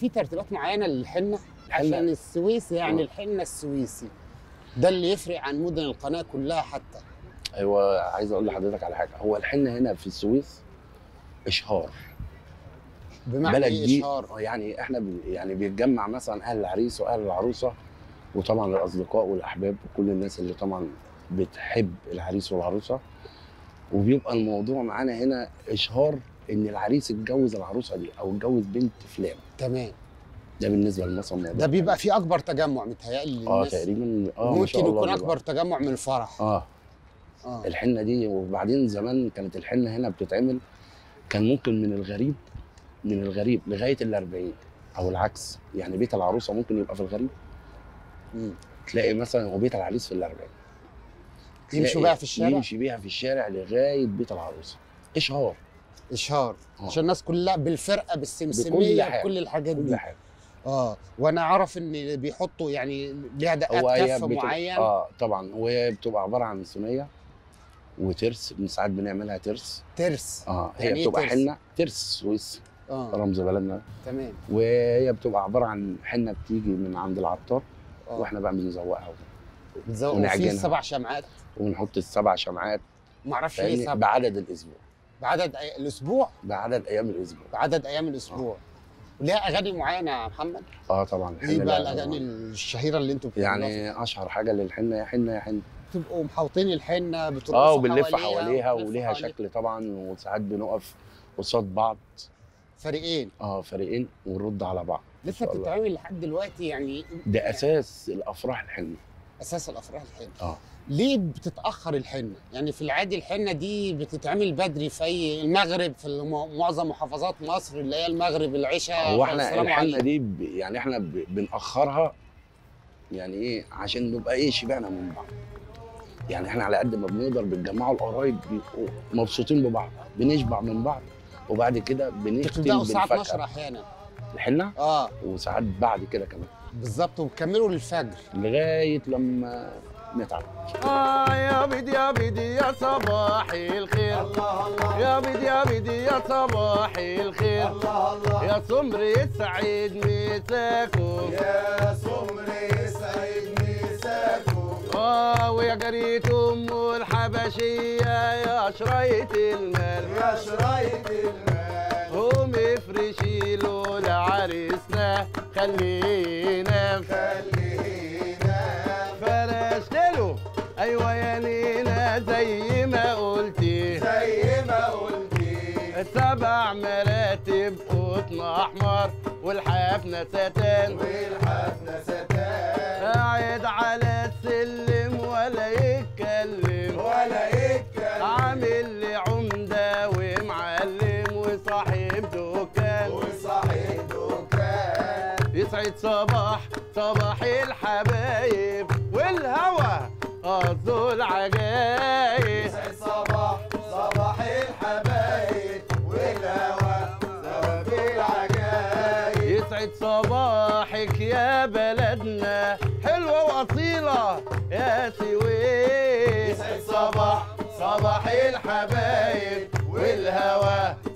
في ترتيبات معينة للحنة؟ عشان السويسي يعني آه. الحنة السويسي. ده اللي يفرق عن مدن القناة كلها حتى. أيوه عايز أقول لحضرتك على حاجة. هو الحنة هنا في السويس إشهار. بمعنى بلد دي إشهار؟ يعني إحنا يعني بيتجمع مثلا أهل العريس وأهل العروسة وطبعا الأصدقاء والأحباب وكل الناس اللي طبعا بتحب العريس والعروسة. وبيبقى الموضوع معانا هنا إشهار إن العريس اتجوز العروسة دي أو اتجوز بنت فلان. تمام. ده بالنسبة لمصر الموضوع. ده بيبقى في أكبر تجمع متهيألي آه تقريبا آه ممكن يكون. أكبر تجمع من الفرح. آه. آه. الحنة دي وبعدين زمان كانت الحنة هنا بتتعمل كان ممكن من الغريب من الغريب لغاية الأربعين أو العكس. يعني بيت العروسة ممكن يبقى في الغريب. مم. تلاقي مثلا وبيت العريس في الأربعين. يمشوا تلاقي بقى في الشارع؟ يمشي بيها في الشارع لغاية بيت العروسة. إشهار. إشهار آه. عشان الناس كلها بالفرقة بكل بالسمسميه حاجة. بكل الحاجات كل دي. حاجة. آه. وأنا أعرف إن بيحطوا يعني ليها دقات كف معين آه طبعا. وهي بتبقى عبارة عن ثنيه وترس من ساعات بنعملها ترس. ترس. آه هي يعني إيه بتبقى ترس؟ حنة ترس سويس آه. رمز بلدنا. تمام. وهي بتبقى عبارة عن حنة بتيجي من عند العطار آه. وإحنا بقى بنزوقها بتزوق ونعجنها. وفي سبع شمعات. ونحط السبع شمعات. إيه فاهمني؟ سبع. بعدد الأسبوع. بعدد أي... الأسبوع؟ بعدد أيام الأسبوع. بعدد أيام الأسبوع. وليها أغاني معينة يا محمد؟ آه طبعا. إيه بقى الأغاني الشهيرة اللي أنتوا يعني أشهر حاجة للحنة يا حنة يا حنة. بتبقوا محوطين الحنة بترقصوا آه وبنلف حواليها حواليها وليها. شكل طبعا وساعات بنقف قصاد بعض. فريقين. آه فريقين ونرد على بعض. لسه. بتتعمل لحد دلوقتي يعني؟ ده أساس الأفراح الحنة. أساس الأفراح الحنة. آه. ليه بتتأخر الحنة؟ يعني في العادي الحنة دي بتتعمل بدري في المغرب في معظم محافظات مصر اللي هي المغرب العشاء هو إحنا الحنة. دي يعني إحنا بنأخرها يعني إيه؟ عشان نبقى إيه؟ شبعنا من بعض. يعني إحنا على قد ما بنقدر بنجمعوا القرايب بيبقوا مبسوطين ببعض بنشبع من بعض وبعد كده بنختم بتبدأوا الساعة 12 بالفاكهه أحيانا. الحنة؟ آه. وساعات بعد كده كمان. بالظبط وبتكملوا للفجر. لغاية لما نتعب. آه يا بدي يا بدي يا صباح الخير. الله الله يا بدي يا بدي يا صباح الخير. الله الله يا سمر يسعد مساكم يا سمري سعيد مساكم آه ويا جريت أم الحبشية يا شريط المال. يا شرايط المال قوم افرشي له لعريسنا خلينا خلينا فرشت له أيوه يا نينا زي ما قلتي. زي ما قلتي. سبع مراتب قطن أحمر والحفنة ستان. والحفنة ستان يسعد صباح صباح الحبايب والهوى قصده العجايب يسعد صباح صباح الحبايب والهوى ثواب العجايب. يسعد صباحك يا بلدنا حلوة وأصيلة يا سويس يسعد صباح صباح الحبايب والهوى سبب